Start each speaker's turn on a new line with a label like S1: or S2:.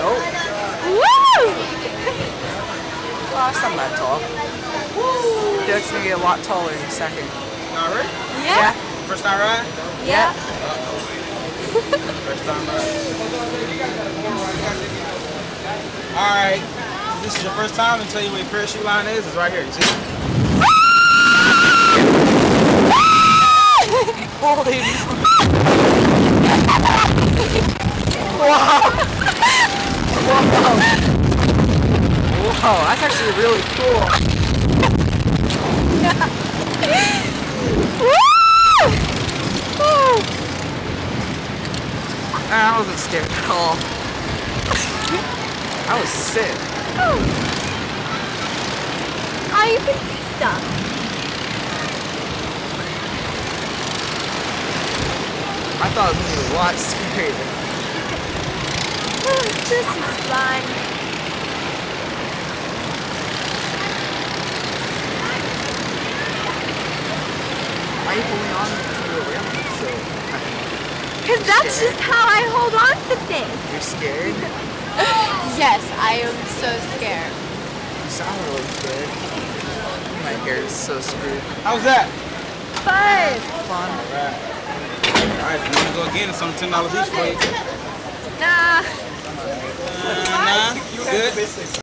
S1: Nope.
S2: Woo!
S1: Well, it's not that tall. I feel like it's gonna get a lot taller in a second.
S3: All right.
S2: Yeah.
S3: First time ride?
S2: Yeah.
S3: First time ride. All right. This is your first time, and tell you where your parachute line is. It's right here. You see?
S1: Wow. Whoa. Whoa, that's actually really cool.
S2: Woo!
S1: Ah, I wasn't scared at all. I was sick.
S2: Oh, you can see stuff.
S1: I thought it was a lot scarier.
S2: This is fun.
S1: Why are you holding on to the railing so
S2: Because that's just how I hold on to things.
S1: you're scared?
S2: Yes, I am so scared.
S1: You sound really scared. My hair is so screwed.
S3: How was that?
S2: Fun.
S1: Fun.
S3: All right. All right. If you want to go again, it's something ten dollars each for you.
S2: Nah.
S3: Good?